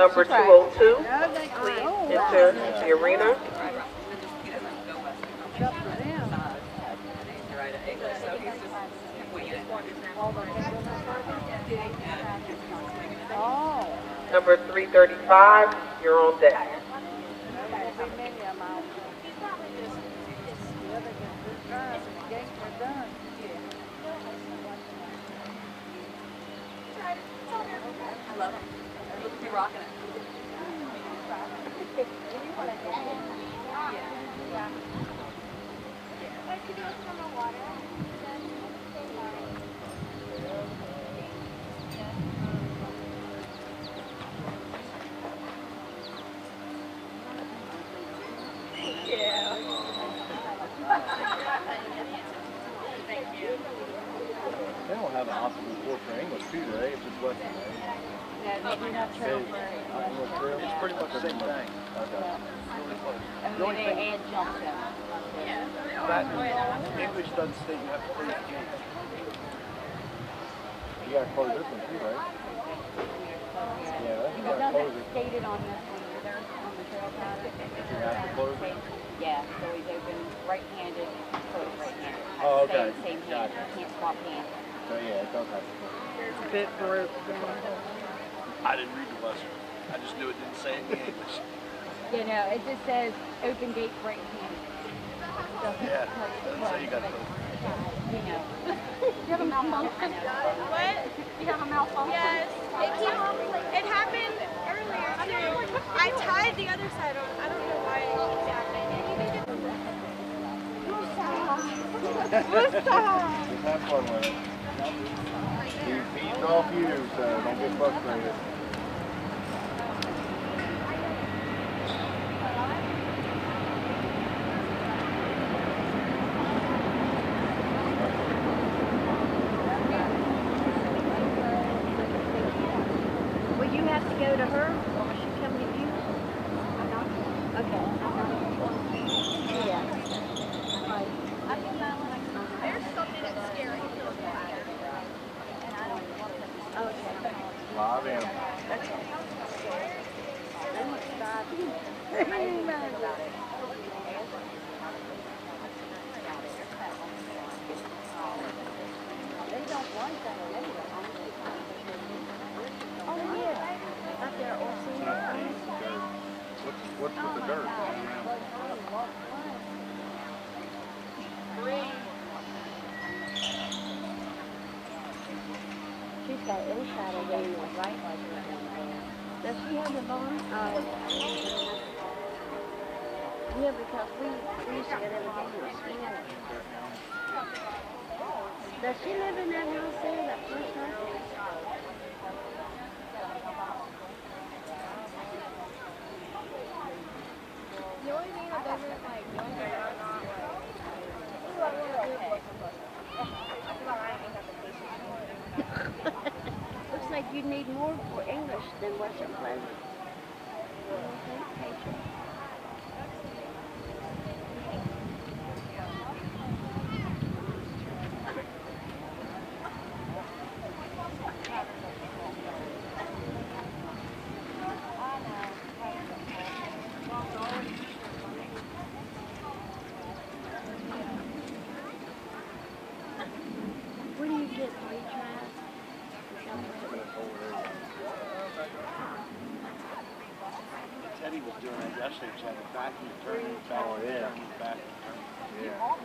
Number 202, please enter the arena. Number 335, you're on deck. They don't have an optimal course for English too, do they? It's just Western, right? It's pretty much the same thing. Okay. And then they add jump to. That, English doesn't state you have to close the gate. You gotta close this one too, right? Yeah, you It gotta close it. state on this one either, on the trail pad. You have to close it? Yeah, so he's open right-handed, closed right-handed. Oh, okay. Same, same hand, Gotcha. can't swap hands. So yeah, it does have to close. Bit for I didn't read the lesson. I just knew it didn't say it in English. You know, it just says open gate right-handed. Doesn't Yeah, tell you doesn't what, say you got but, to. You know. You have a malfunction? What? You have a malfunction? Yes. It came, it happened earlier too. I tied the other side on. I don't know why it keeps happening. Just have fun with it. He's feeding off you, so don't get frustrated. Will you have to go to her, or will she come to you? Okay. Yeah. Right. There's something that's scary. Okay. Live animal. They don't want that anyway. Oh, yeah. Up there, or see. What's, what's with the dirt? She's got inside of there, right? Does she have the barn? Oh. Yeah, because we, we used to get everything in small. Does she live in that house there, that first house? The only thing that doesn't like Looks like you need more for English than Western Pleasant. Okay, patient. What do you get, three tries? Teddy was doing that yesterday, back and turn back. Oh, yeah. turn Back and turn it. Yeah.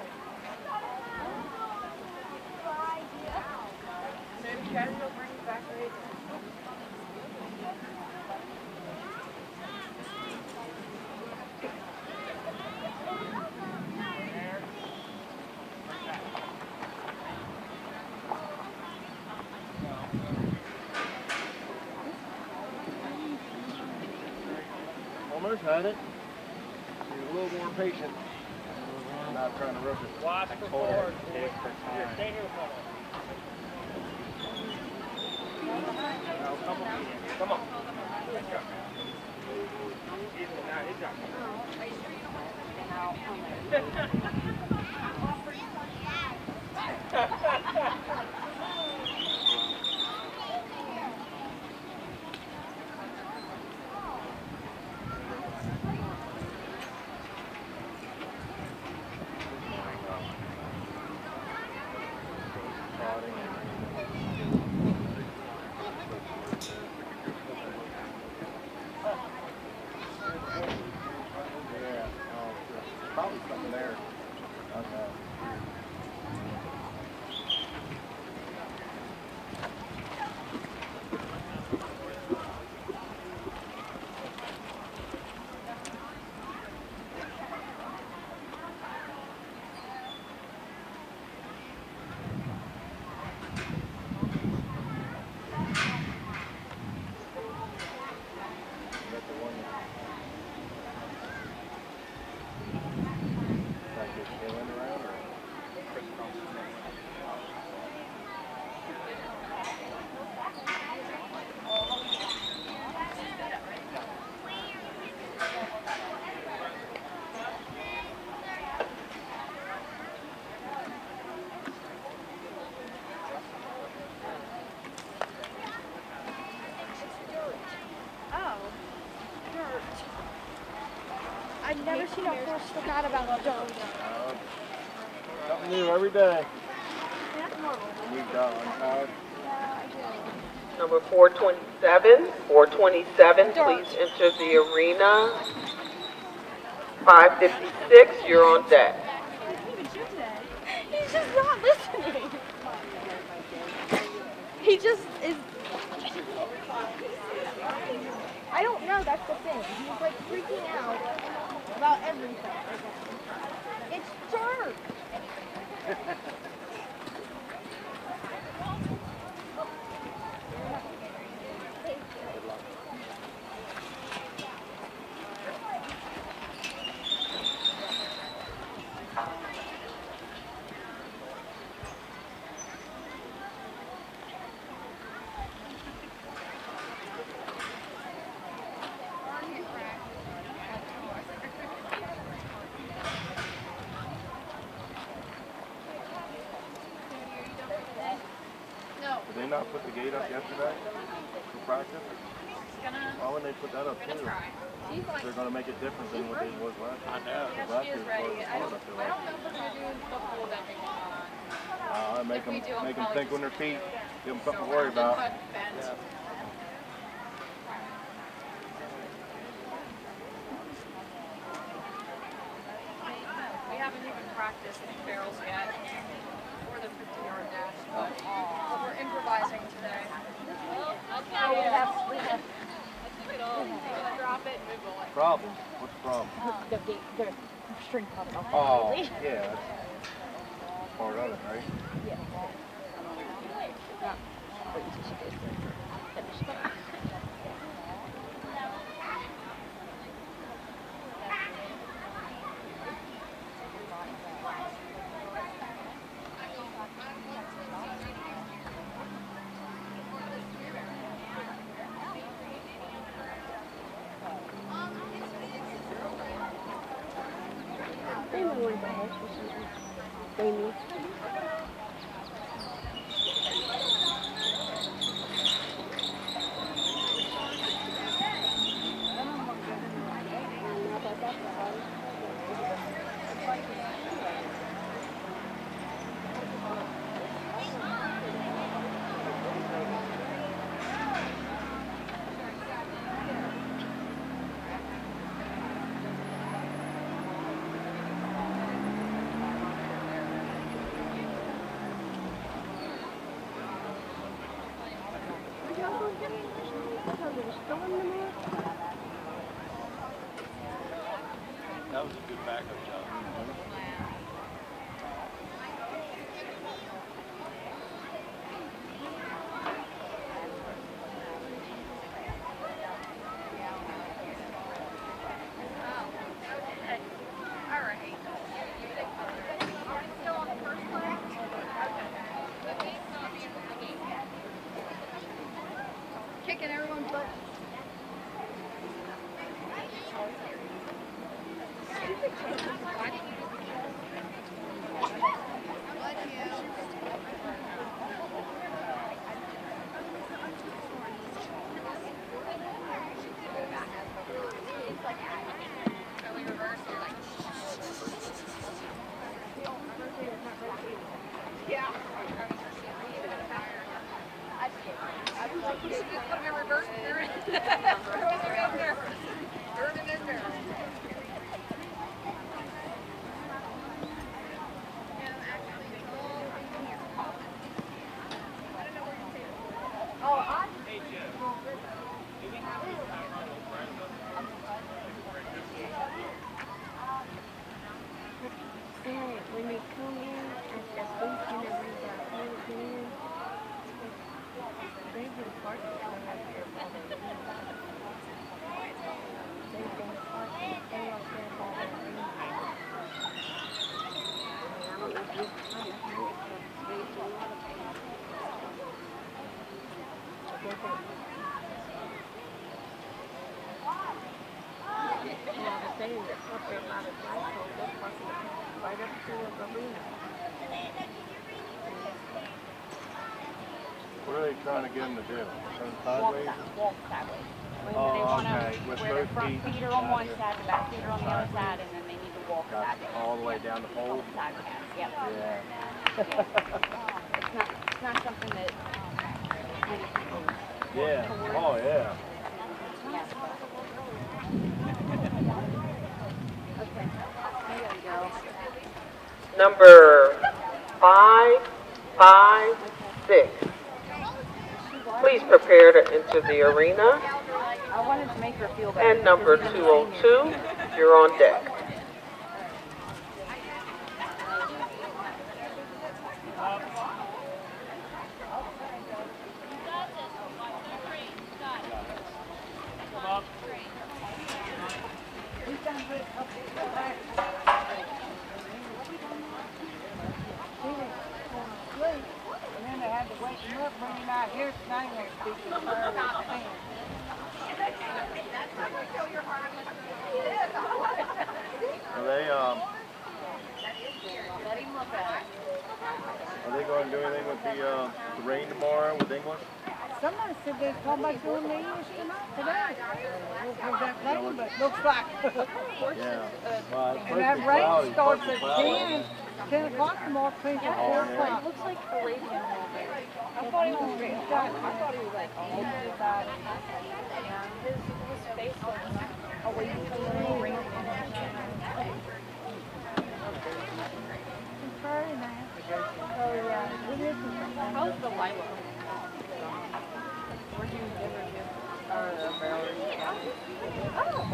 Almost had it. Be a little more patient. Not trying to rush it. Watch the board. Take the Here, time. stay here minute. Now, come on. Come on. Let's go. He's- now, he's got- I've never seen a horse forgot about dirt. Something new every day. That's normal. Got one, Todd? Number 427, 427, please enter the arena. 556, you're on deck. He's just not listening. He just is. I don't know. That's the thing. He's like freaking out about everything. It's dirt. Wouldn't they put that up too? They're gonna make it different than what they was last year. I know. Because Last year was hard up there. Uh, make them, make them think on their feet, give them something to worry about. We haven't even practiced barrels yet, or the 50-yard dash. So we're improvising today. Oh, we have, we have, Drop it, move on. Problem? What's the problem? Uh, the gate, the string coming off. Oh, yeah, that's part of it, right? That trying to get them to do? Turn Walk sideways? that, walk that way. When Oh, they I want them Okay, with where their both front feet feet are on one side, the back feet are on the other side, and then they need to walk Got side it. all the way down the pole. side cast. Yep. Yeah. It's not it's not something that many people Yeah. Oh yeah. Okay. There you go. Number five, five, six. Please prepare to enter the arena. I wanted to make her feel better. And number because even the seniors- 202, you're on deck. And then they had to wake him up, bring him out here tonight and speak to the fire with his Are they um? Let him look at it. Are they going to do anything with the uh, the rain tomorrow with English? Somebody said they'd come back doing the English tonight, today. Was that rain, but looks like. Yeah. Well, And that supposed to be rain starts at be cloudy. ten, ten o'clock tomorrow, cleans at four o'clock. It looks like Arabian mulberry. I thought he was, I thought he was like all about it. His, his face was away from the little ring. It's Friday night. Oh, yeah. How's the lilac? Where'd you give her to? Uh, the Valerie. They may go on around it. He will get exercise, but I, now.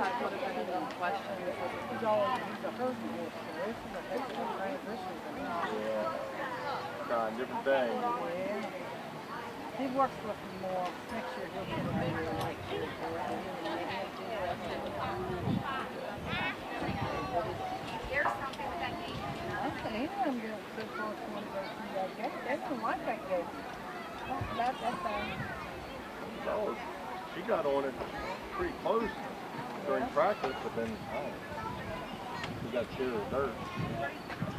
I would have been the question. He's always, he's a this is a, for him. Trying different things. Yeah. He works with more. Next year he'll be maybe like two. Okay, he doesn't so close to like that. They don't like that game. Talk that thing. So she got on it pretty close during practice, but then oh, she got sheer dirt.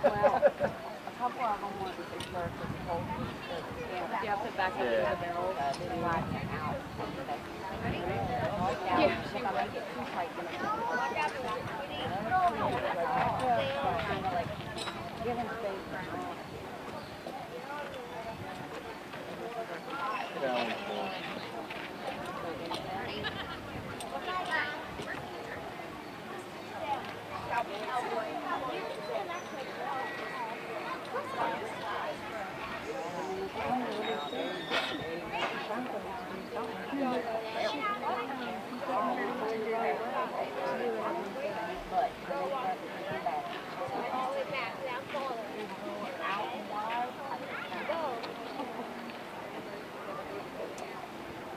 A couple of them want to be sure because the whole, yeah, you have to back up Yeah. the barrels and ride them out. Yeah. If I make it too tight, then it's not. Kind of like, give him space. Challenge for her.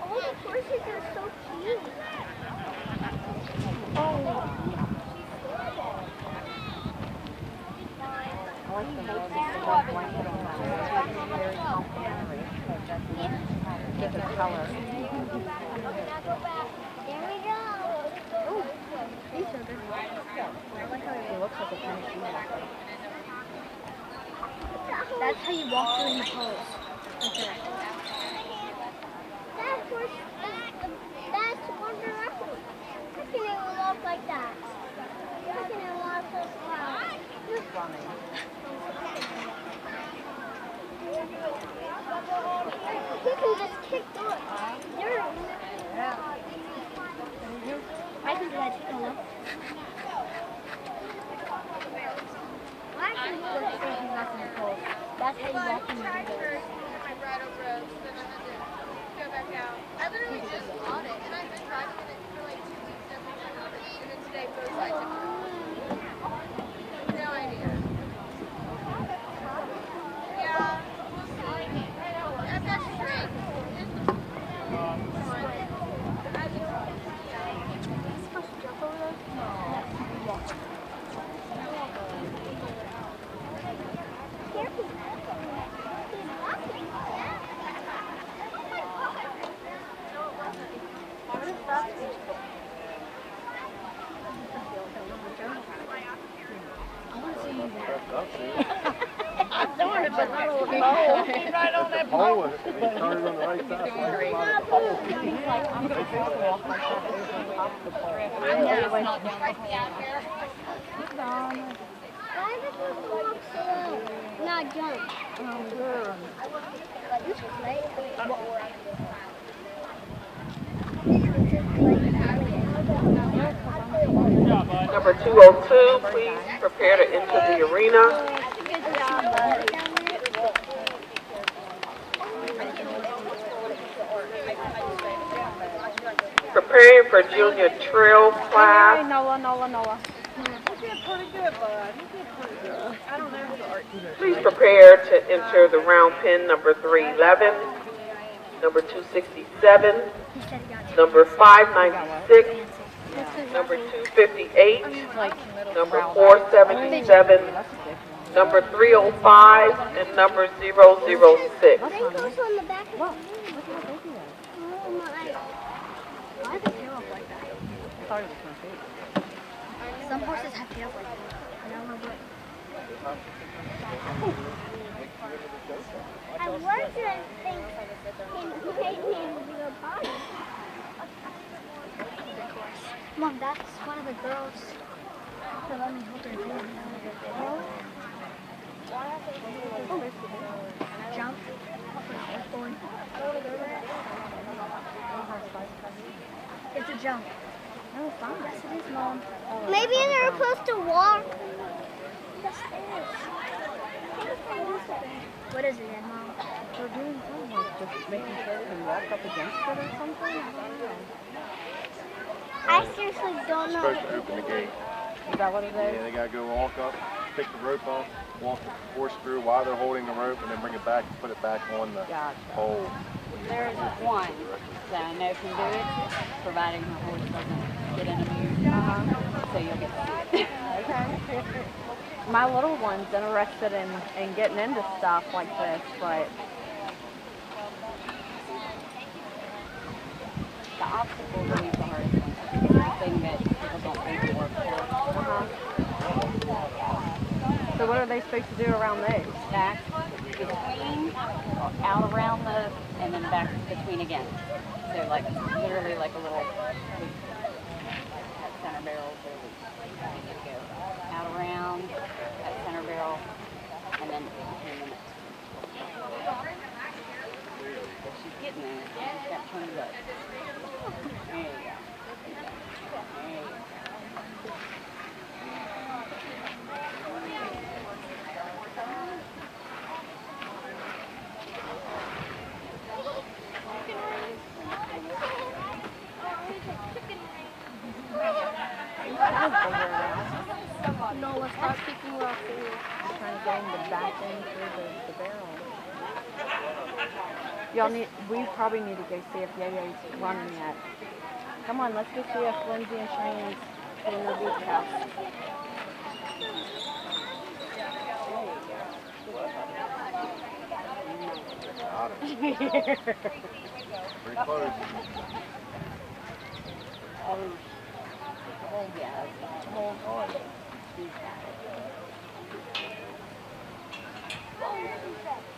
Oh, the horses are so cute. I like the way they put one blanket on that. It's very complimentary. Give it a color. There we go. Oh, these are good. It looks like a tennis shoe. That's how you walk through the pose. Okay. That horse, that, that's One Direction. How can it walk like that? How can it walk so slow? He can just I do that literally just bought it, and I've been driving in it for like two weeks. And then today, both sides of it. No idea. Yeah, we'll see. I've got straight. I just, yeah. Here he is. He's walking. but not on the pole. Right on that Pole was, and he started on the right side. so I came out of the pole. Why does this walk slow? Not jump. Number 202, please prepare to enter the arena. Preparing for junior trail class. Noah, Noah, Noah. Please prepare to enter the round pin number 311, number 267, number 596, number 258, number 477, number 305, and number 006. They goes on the back of the Oh my. Why do they tail up like that? Some horses have tails like that. I don't know what. I worked at things in painting your body. Mom, that's one of the girls that let me hold her hand. Oh, jump. It's a jump. No, it's not. Yes, it is, Mom. Maybe they're supposed to walk. Yes, it is. What is it then, Mom? They're doing something like just making sure they can walk up against it or something. I don't know. I seriously don't know. Supposed to open the gate. Is that what it Yeah, is? they gotta go walk up, pick the rope off, walk the horse through while they're holding the rope, and then bring it back and put it back on the Gotcha. pole. There is one that I know can do it, providing her horse doesn't get in a mood. Uh-huh. So you'll get to see it. Okay. My little one's interested in, in getting into stuff like this, but The obstacles are the hardest one. It's the thing that people don't think to work for. uh-huh. So what are they supposed to do around those? Back between, out around the, and then back between again. So like, literally like a little center barrel, out around, at center barrel, and then in the next. She's getting there. She's got turned up. There you go. There you go let's start kicking rocks in here. I'm trying to get him to back in through the, the barrel. Y'all need, we probably need to go see if Yo-Yo's running yet. Come on, let's go see if Lindsay and Cheyenne's in the beach house. Oh, oh yeah. Oh, yeah.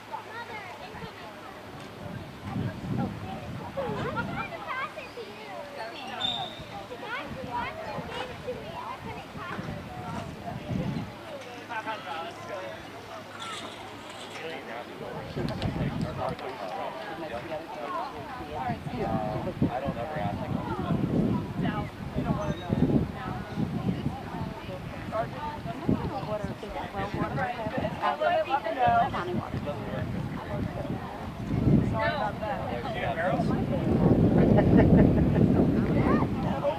County water.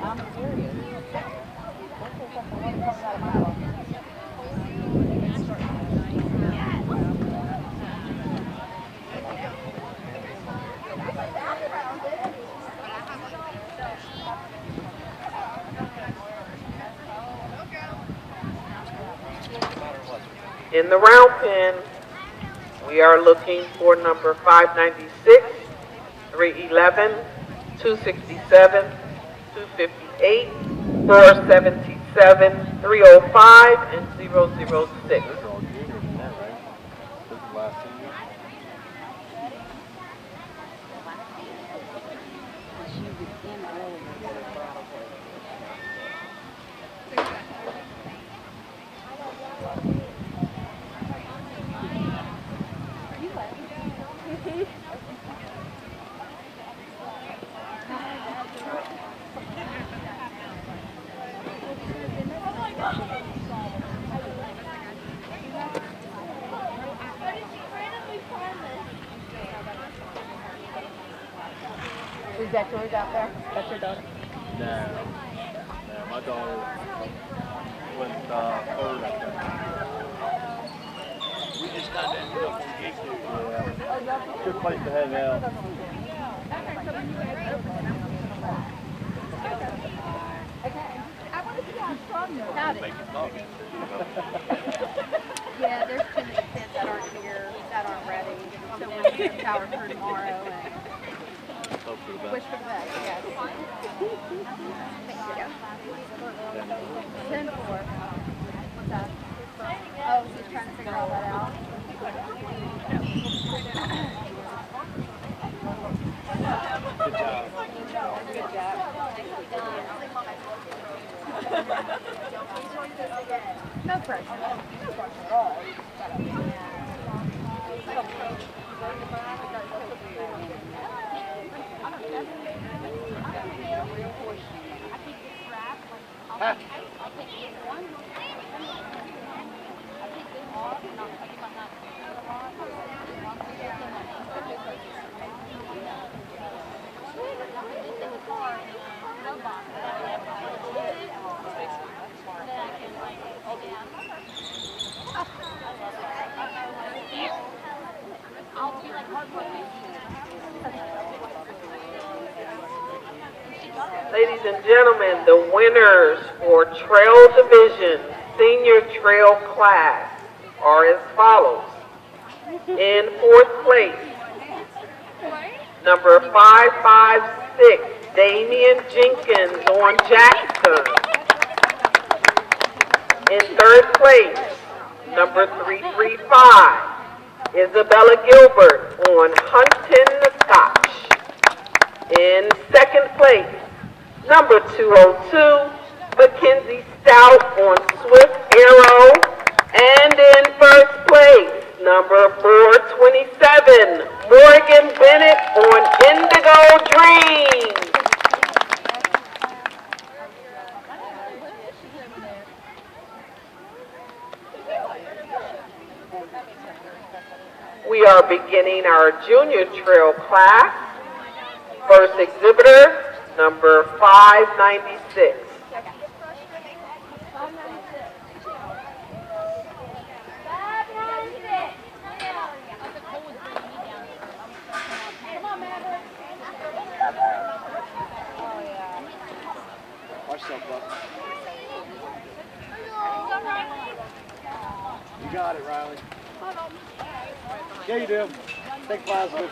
I'm serious. In the round pin, we are looking for number 596, 311, 267, 258, 477, 305, and 006. Those are all juniors in that, right? This is the last in earlier. Is that yours out there? That's your daughter? No. No, my daughter went uh, third, I think. We just got that deal from Gig Yeah. Good place to hang out. Yeah, there's too many kids that aren't here, that aren't ready. So we'll get power through tomorrow and Hope for the best. wish for the best, yes. Ten four. What's that? Oh, she's trying to figure all that out. Good job. Good job. No pressure. No pressure at all. Gentlemen, the winners for Trail Division Senior Trail Class are as follows. In fourth place, number 556, Damian Jenkins on Jackson. In third place, number 335, Isabella Gilbert on Huntington Scotch. In second place, number 202, Mackenzie Stout on Swift Arrow. And in first place, number 427, Morgan Bennett on Indigo Dreams. We are beginning our junior trail class. First exhibitor, number 596. Watch yourself, bud. You got it, Riley. Yeah, you do. Think positive.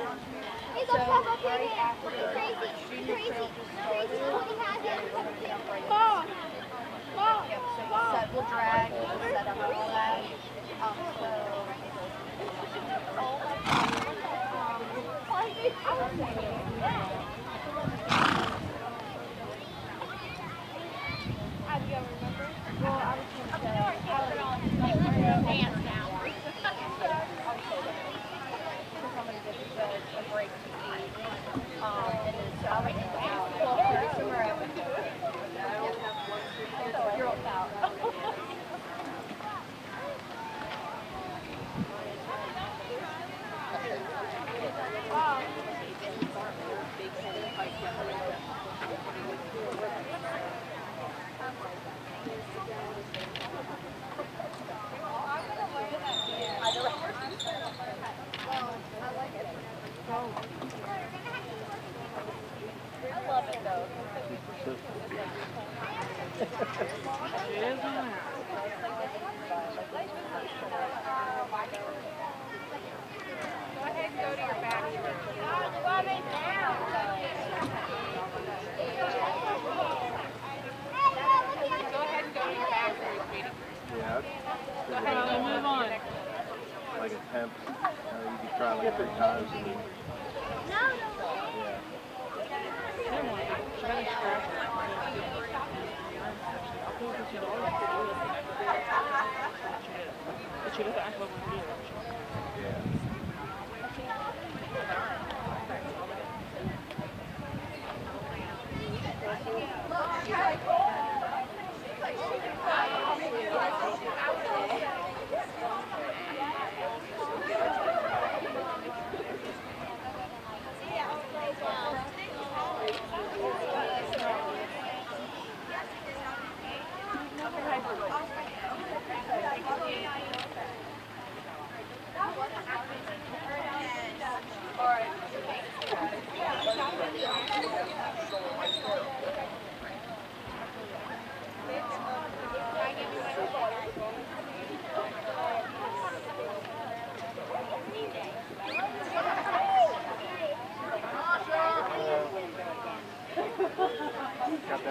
Hey, look, Pop, up here. Crazy, crazy, crazy holding hands. Mom, mom, mom. Set, we'll drag, we'll set up all that. Um, so. She's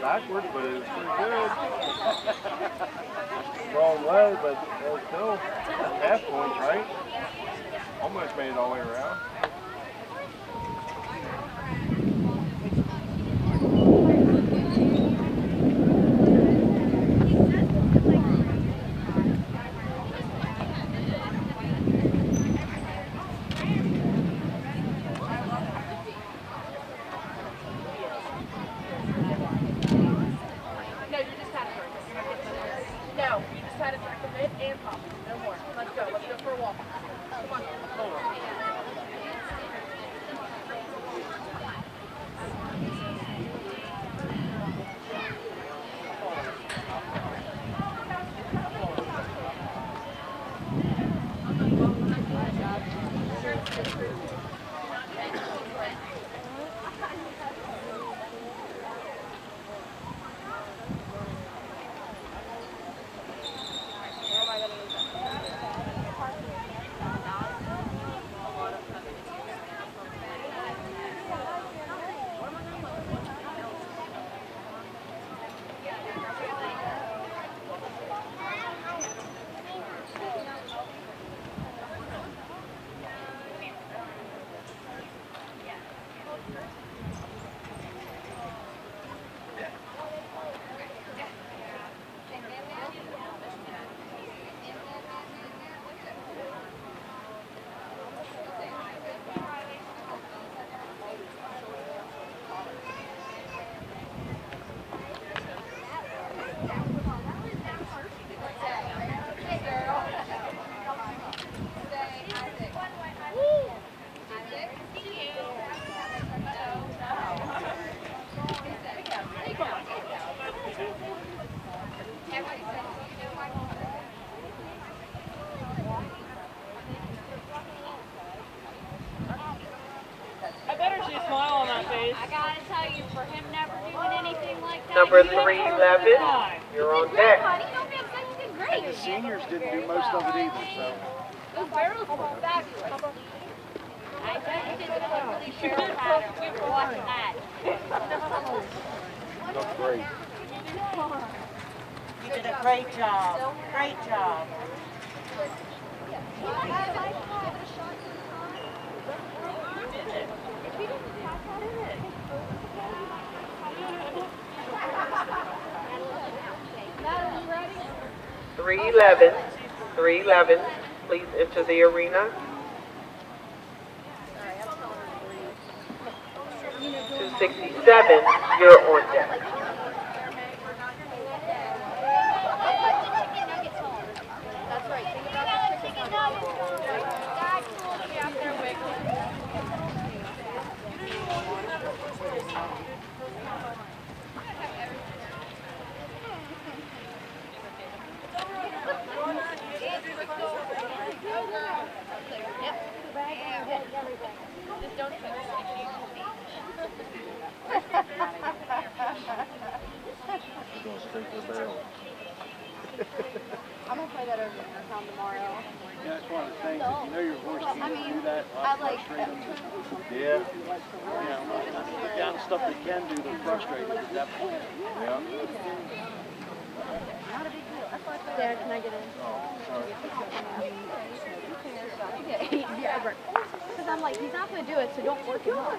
Backwards, but it was pretty good. Wrong way, but still half points, right? Almost made it all the way around. Number you have 311, you're on deck. Honey, don't be upset. You did great. The seniors didn't do most of it either, so. Those barrels were fabulous. I bet you did the totally barrel pattern. We were watching that. Looked great. You did a great job. Great job. 311, 311, please enter the arena. Two sixty-seven, you're on deck. Can I get in? Oh, sorry. yeah, right. Because I'm like, he's not going to do it, so don't work him up.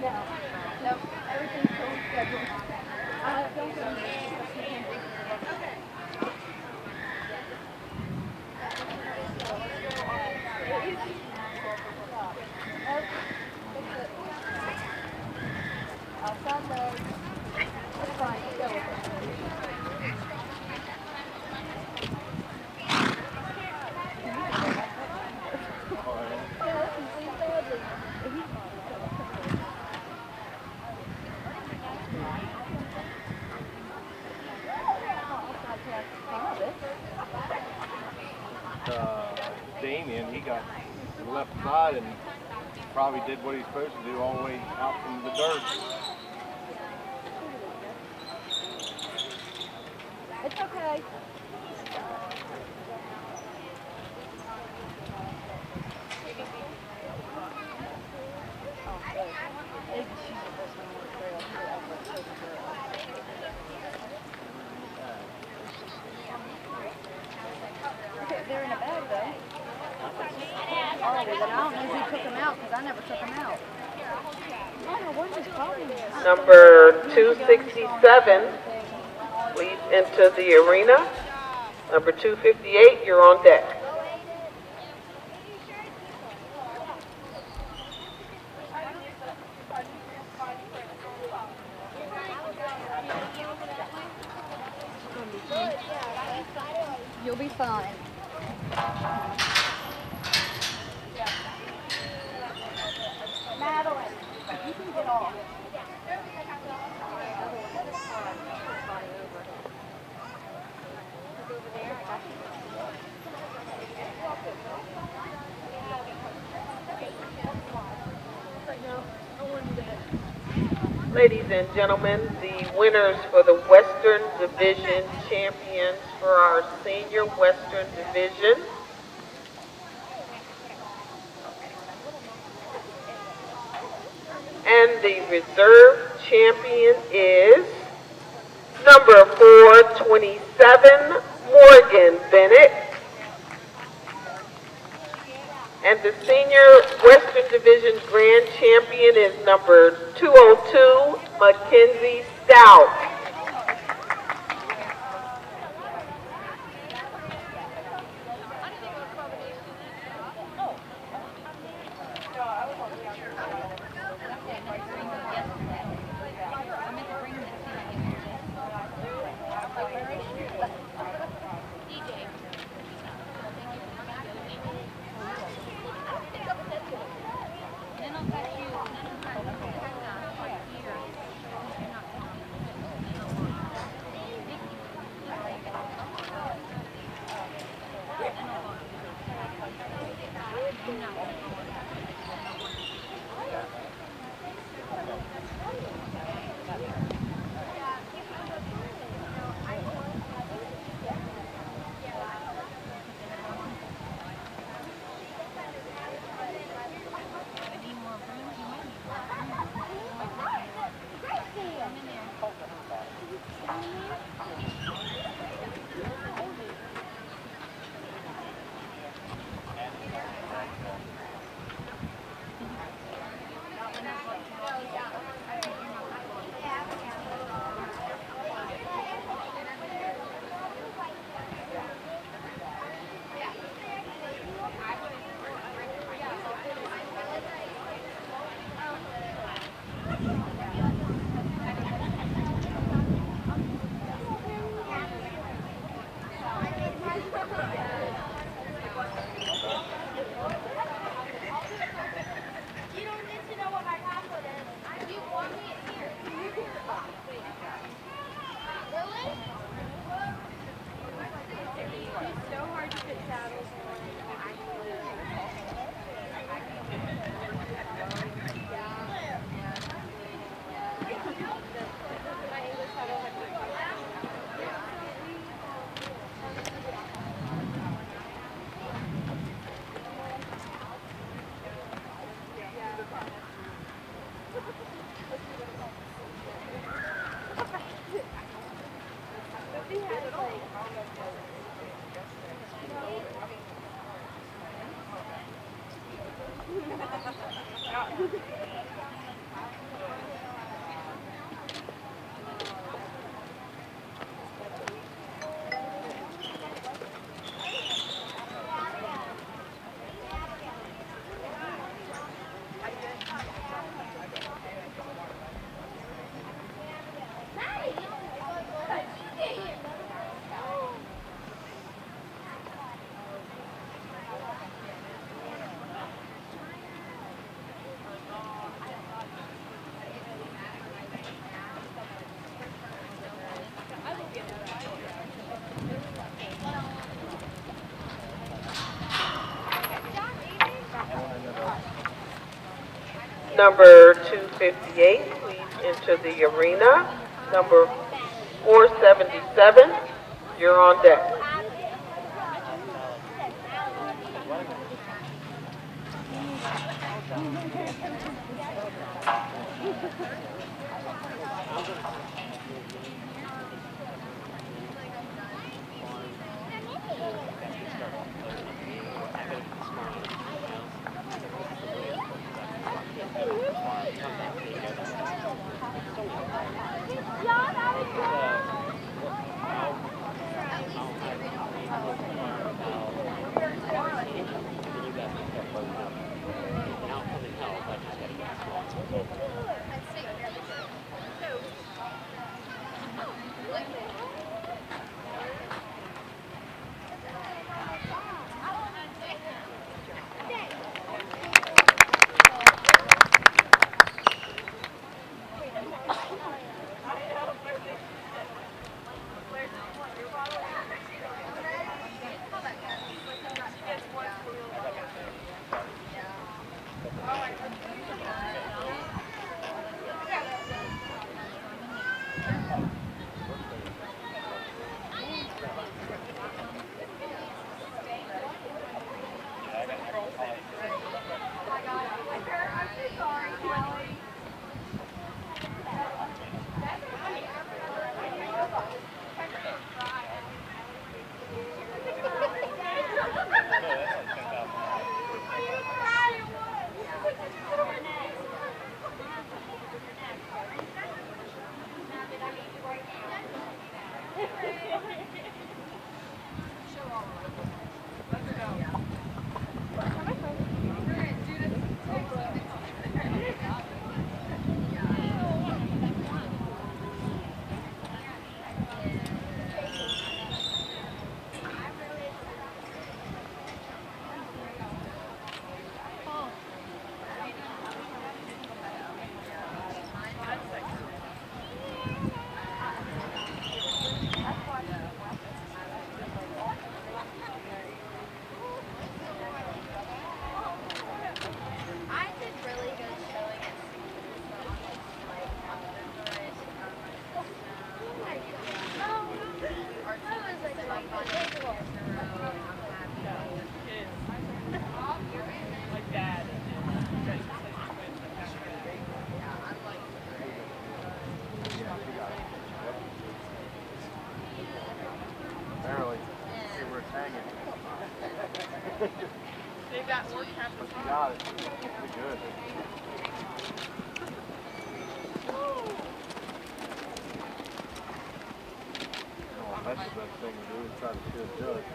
No. No. Everything's so scheduled. Uh, don't go. did what he's supposed to seven, please enter the arena. Number 258, you're on deck. and gentlemen, the winners for the Western Division champions for our senior Western Division. And the reserve champion is number 427, Morgan Bennett. And the senior Western Division Grand Champion is number 202, Mackenzie Stout. Number 258, please enter the arena. Number 477, you're on deck. try to kill a judge.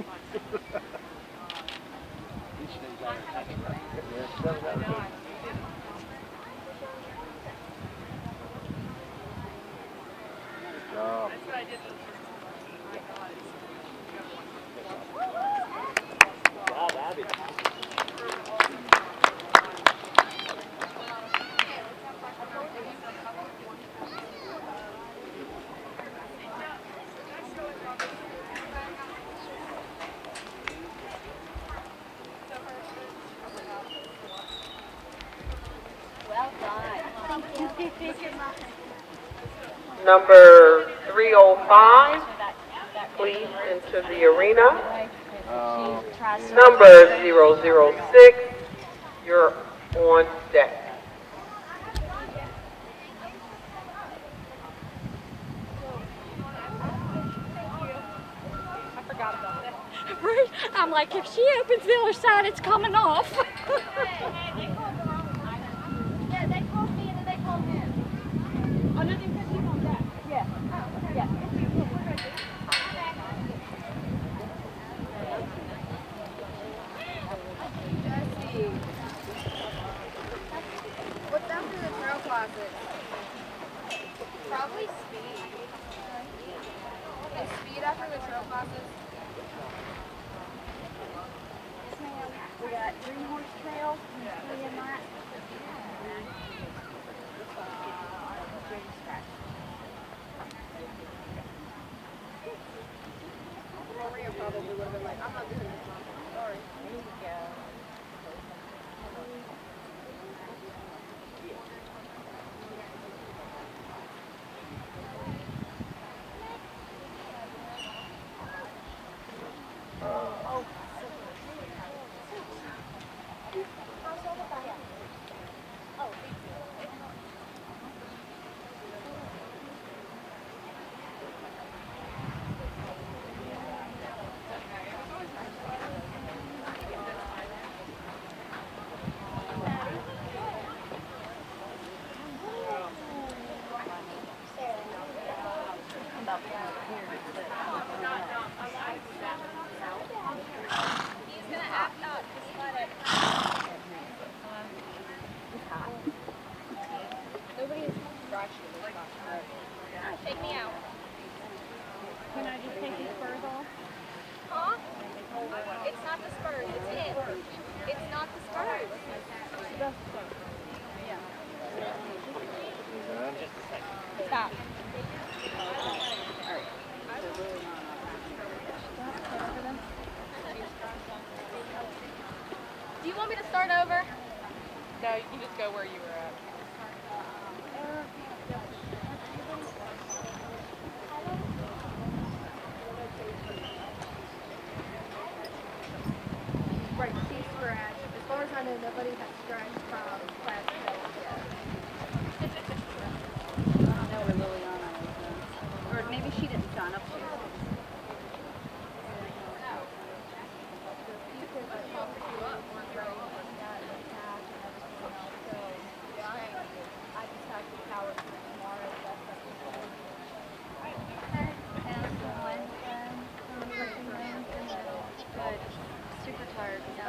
number 305, please, into the arena. Number 006, you're on deck. I'm like, if she opens the other side, it's coming off.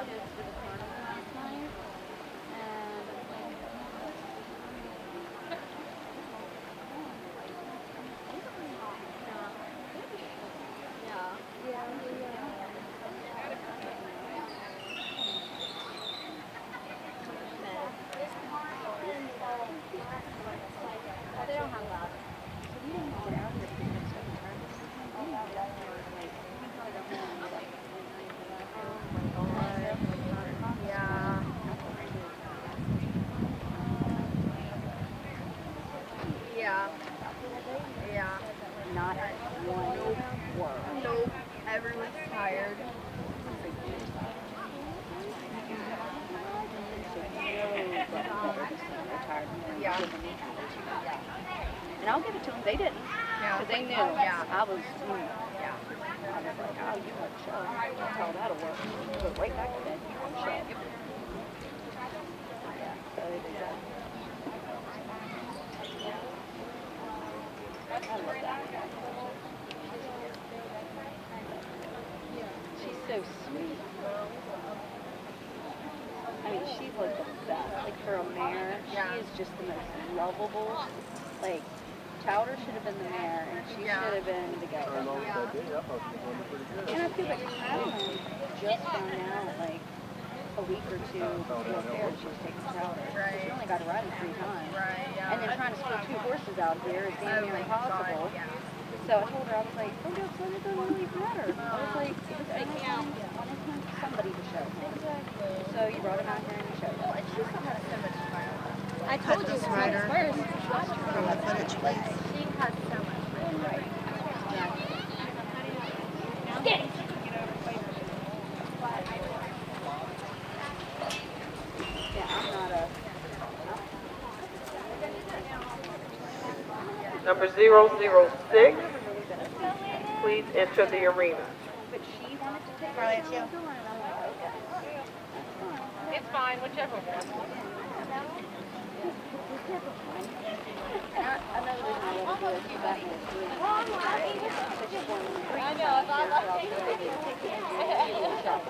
Yeah. Been the mare, and she should have been the I don't know goat. what they did. I thought she was going to do pretty good. And I feel like Caroline just found out like a week or two before fair she was taking Chowder. So she only got to ride him three times. Right, yeah. And then trying to split two horses out here is damn near oh impossible. So I told her, I was like, oh, no, so it doesn't really matter. I was like, it was only time, only time for somebody to show him. So you brought him out here and you showed him. And she still has so much fun. I told you Rider. first. From the footage, please. She has so much fun. Yeah, I'm not a, Number 006, please enter the arena. but she wanted to Carly, it's you. and I'm like, okay, that's fine. It's fine, whichever. Another I love to do it is that is doing it. I just I know, it's all I'll go ahead and take the enjoy the shop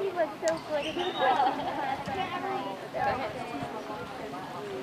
He was so good. He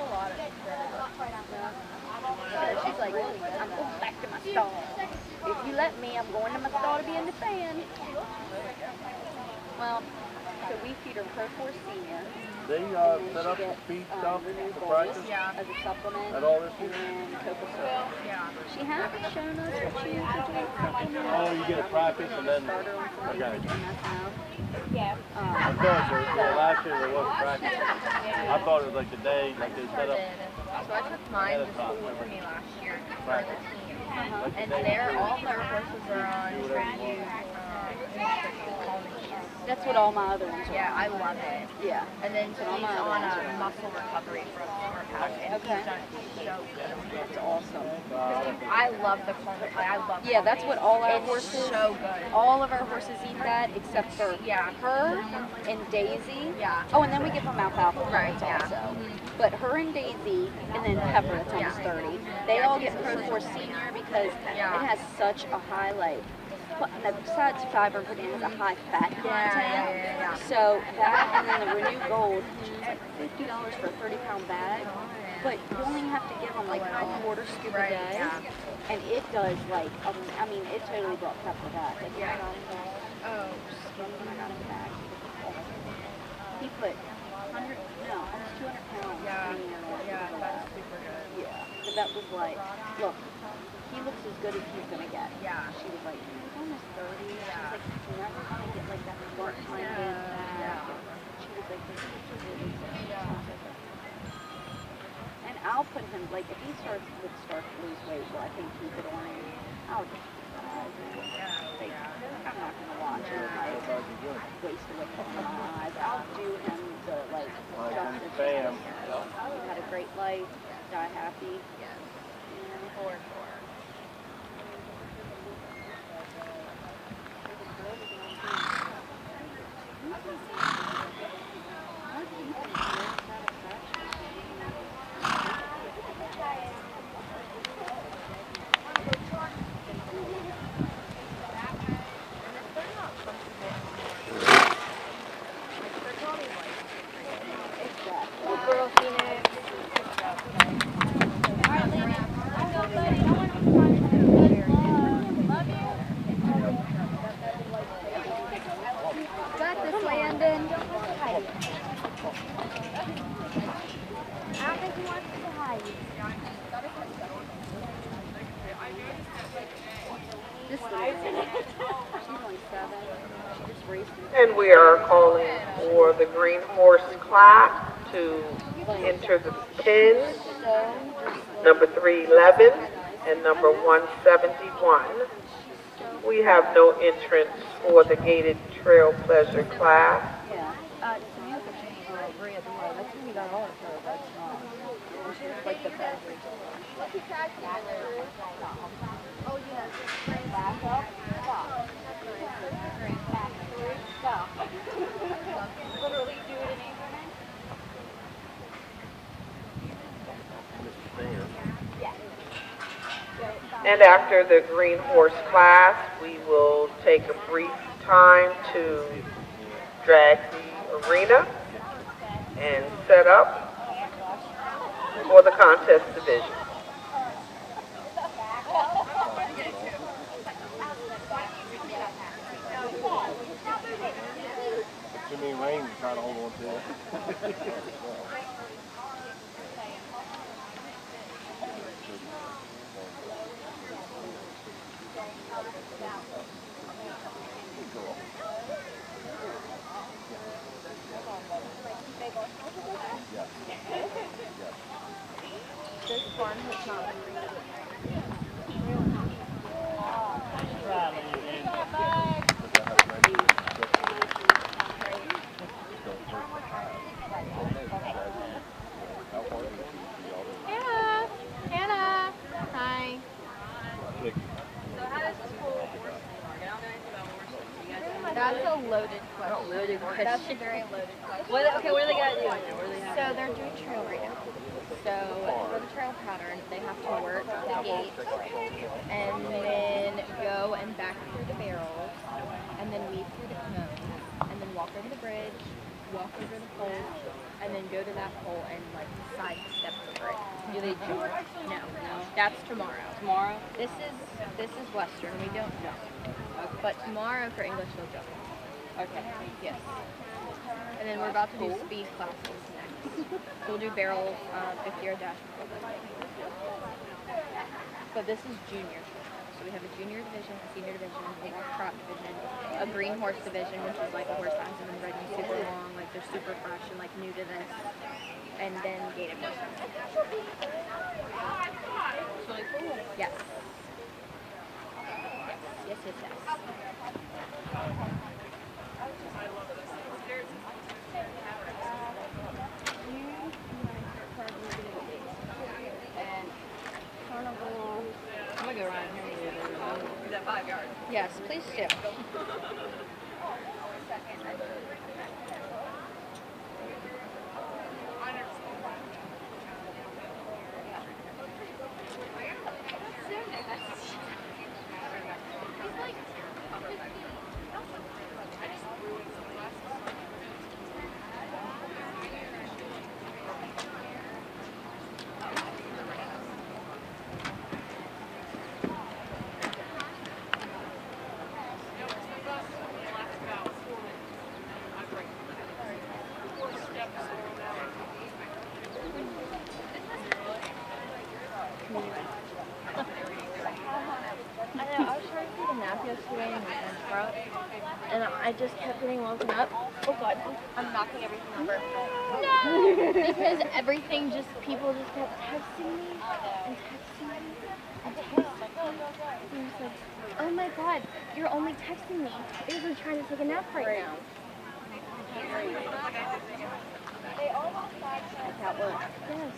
a lot of So she's like, I'm going back to my stall. If you let me, I'm going to my stall to be in the fan. Well, so we feed her Pro Force Senior. They uh, set up the gets, speed um, stuff Renewed for Gold practice. as a supplement. At all this and year? then Coca Syrup. Yeah. She hasn't shown us what she uses as a supplement. Oh, you get a practice and then. Starter on some Okay. and that's how. Yeah. I Um, thought there, well, last year there wasn't practice. I thought it was like the day, like they set up. So I took mine to school with me last year for the team. uh-huh. And there, all their horses are on track. That's what all my other ones are. Yeah, I love it. Yeah. And then So all he's my other on a muscle recovery from pack, and Okay. he's done so good. That's awesome. I love the corn. I love. Yeah, that's what all our It's horses. so good. All of our horses eat that except for Yeah. her and Daisy. Yeah. Oh, and then we give them alfalfa Right, yeah. also. But her and Daisy, and then Pepper, that's almost Yeah. 30, they all get Pro Force Senior because it has such a high, like, no, besides fiber, but it has a high fat content. Yeah, yeah, yeah. So that and then the Renew Gold, it's like $50 for a 30 pound bag. But you only have to give them like a quarter scoop Right, a day. yeah. And it does like, um, I mean, it totally brought Pepper back. Like, Yeah. Oh, when I got him back, he put 100, no, almost 200 pounds Yeah. Yeah, that's super good. Yeah. That was like, look, he looks as good as he's gonna get. Yeah. She was like, he's almost 30. She was like, never gonna get like that smart kind of back. She was like, this is really good. And I'll put him, like, if he starts would start to lose weight, well, I think it on. I'll just, uh, like, I'm not gonna watch him, like, That'd be good. waste from my eyes. I'll do him the, like, Like, justice. bam. You had a great life, die happy. Yes. And For sure. Girl Phoenix. All right, Lena. Let's go, buddy. I want And we are calling for the Green Horse class enter the pins, number 311 and number 171. We have no entrance for the gaited trail pleasure class. Yeah. Uh, Samantha changed her over at the way. That's when we got all our trail bikes on. And she was like the best. Oh, yes. Back up, stop. Stop. Literally do it in increments. And after the Green Horse class, we will take a brief time to drag the arena and set up for the contest division. Jimmy trying to hold on to it. This has not been redone. Hannah! Hannah! Hi. That's a loaded question. Loaded That's a very loaded question. What, okay, what do they got to do? What do they have? So they're doing trail right now. So for the trail pattern, they have to work the gate and then go and back through the barrels and then weave through the cones and then walk over the bridge, walk over the pole, and then go to that pole and like side step over it. Do they jump? No, no, that's tomorrow. Tomorrow? This is this is Western. We don't jump. But tomorrow for English we'll jump. Okay. Yes. And then we're about to do speed classes next. So we'll do barrel, uh, 50 yard dash. So this is junior. So we have a junior division, a senior division, a trot division, a green horse division, which is like a horse that hasn't been ridden super long, like they're super fresh and like new to this, and then gaited horses. Yes, yes, yes, yes. And carnival. I'm gonna go around here. Is that five yards? Yes, please do. I know, I was trying to take a nap yesterday in my lunch route, and I just kept getting woken up. Oh god, I'm knocking everything over. No! because everything just, people just kept texting me and texting me and texting me. And I was like, oh my god, you're only texting me because I'm trying to take a nap right now. That works. Yes.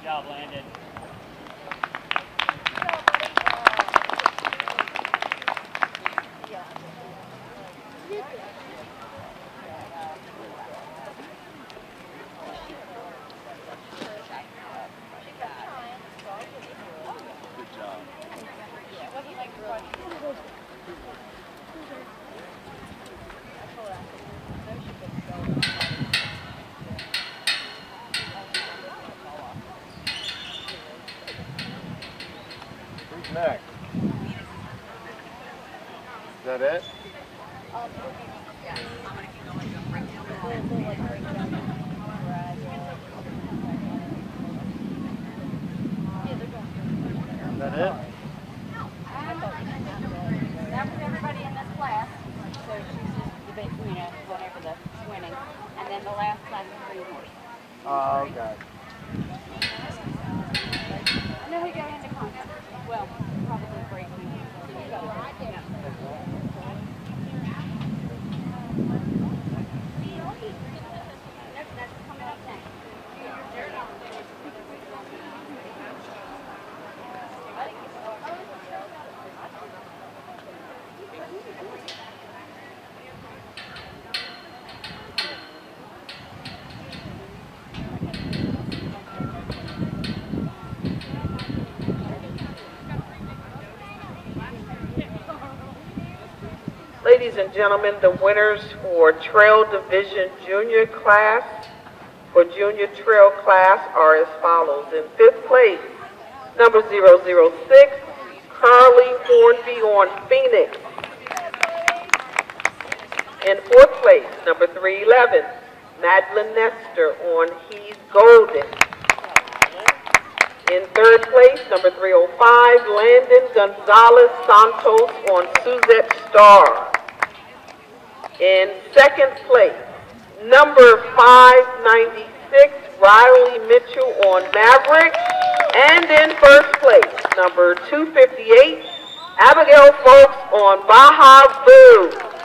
Good job, Landon. Is that it? Is that it? That was everybody in this class. So she's just debating, you know, going over the winning. And then the last class is green horse. Oh, okay. And then we go into concert. Well, and gentlemen, the winners for Trail Division Junior class, for Junior Trail class are as follows. In fifth place, number 006, Carly Hornby on Phoenix. In fourth place, number 311, Madeline Nestor on He's Golden. In third place, number 305, Landon Gonzalez Santos on Suzette Star. In second place, number 596, Riley Mitchell on Maverick. And in first place, number 258, Abigail Folks on Baja Boo.